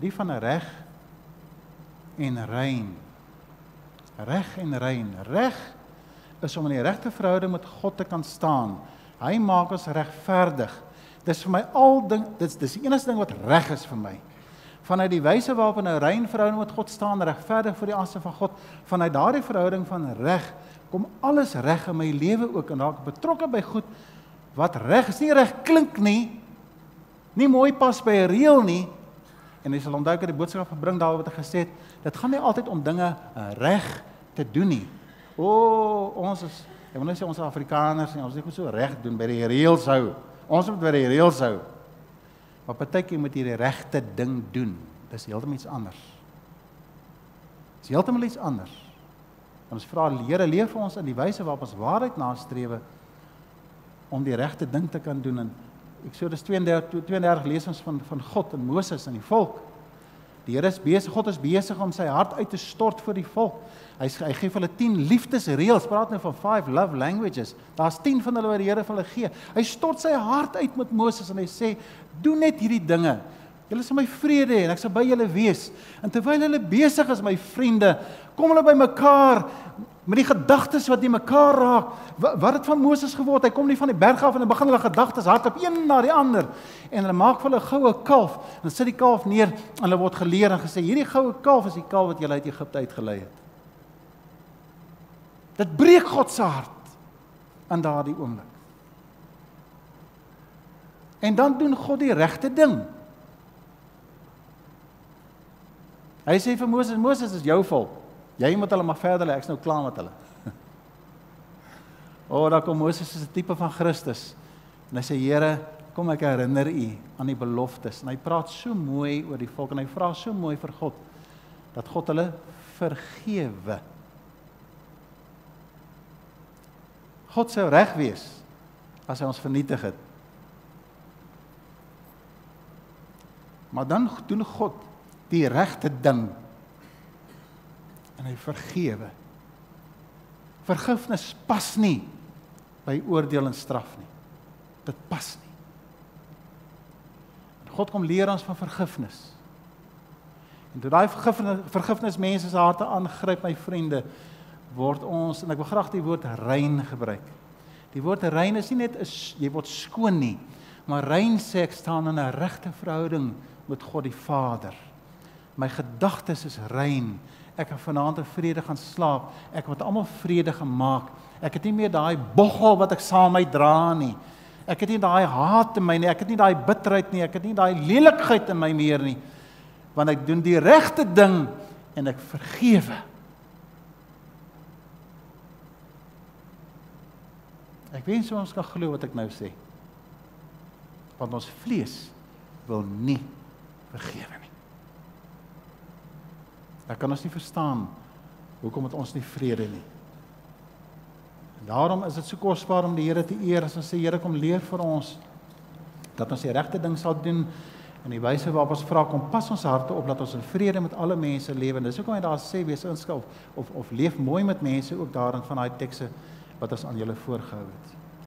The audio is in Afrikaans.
die van reg en rein. Reg en rein. Reg is om in die regte verhouding met God te kan staan. Hy maak ons regverdig. Dis vir my al ding, dis dis die enigste ding wat reg is vir my. Vanuit die wyse waarop 'n rein verhouding met God staan, regverdig voor die aansig van God, vanuit daardie verhouding van reg kom alles reg in my lewe ook en raak betrokke by goed wat reg is. Nie reg klink nie. Nie mooi pas by 'n reël nie. En jy sal onthou dat die boodskap gebring daar wat hy gesê het, dit gaan nie altyd om dinge uh, reg te doen nie. O, oh, ons is ek wil net sê ons Afrikaners en ons is nie so reg doen by die reëls hou. Ons moet by die reëls hou. Maar partykeer moet jy die regte ding doen. Dis heeltemal iets anders. Dis heeltemal iets anders. Ons vra Here leef vir ons in die wyse waarop ons waarheid nastreef om die regte ding te kan doen en Eksodus 32 32 lees ons van van God en Moses en die volk. Die Here is besig, God is besig om sy hart uit te stort vir die volk. Hy hy gee hulle 10 liefdesreëls. Praat nou van 5 love languages. Daar's 10 van hulle wat die Here vir hulle gee. Hy stort sy hart uit met Moses en hy sê: "Doen net hierdie dinge. Julle sal my vrede hê en ek sal by julle wees." En terwyl hulle besig is, my vriende, kom hulle by mekaar met die gedagtes wat nie mekaar raak. Wat, wat het van Moses geword? Hy kom nie van die berg af en dan begin hulle gedagtes hardop een na die ander en hulle maak vir hulle goue kalf en sit die kalf neer en hulle word geleer en gesê hierdie goue kalf is die kalf wat julle uit Egipte uitgelei het. Dit breek God se hart in daardie oomblik. En dan doen God die regte ding. Hy sê vir Moses, Moses is jou volk. Jy moet hulle maar verder lê, ek's nou klaar met hulle. O, oh, daar kom Moses as 'n tipe van Christus. En hy sê Here, kom ek herinner u aan die beloftes. En hy praat so mooi oor die volk en hy vra so mooi vir God dat God hulle vergewe. God sou reg wees as hy ons vernietig het. Maar dan doen God die regte ding hy vergewe. Vergifnis pas nie by oordeel en straf nie. Dit pas nie. God kom leer ons van vergifnis. En toe daai vergifnis vergifnis mense se harte aangryp, my vriende, word ons en ek wil graag die woord rein gebruik. Die woord rein is nie net is jy word skoon nie, maar rein sê ek staan in 'n regte verhouding met God die Vader. My gedagtes is rein ek kan vanaand in vrede gaan slaap. Ek het almal vrede gemaak. Ek het nie meer daai boggel wat ek saam met dra nie. Ek het nie daai haat in my nie. Ek het nie daai bitterheid nie. Ek het nie daai lelikheid in my meer nie. Want ek doen die regte ding en ek vergewe. Ek wens ons kan glo wat ek nou sê. Want ons vlees wil nie vergewe nie. Dan kan ons nie verstaan hoekom het ons nie vrede nie. En daarom is dit so kosbaar om die Here te eer as ons sê Here kom leer vir ons dat ons die regte ding sal doen en die wyse waarop ons vra kom pas ons harte op dat ons in vrede met alle mense lewe. Dis hoekom hy daar sê wees inskulf of of leef mooi met mense ook daarin van daai tekste wat ons aan julle voorgehou het.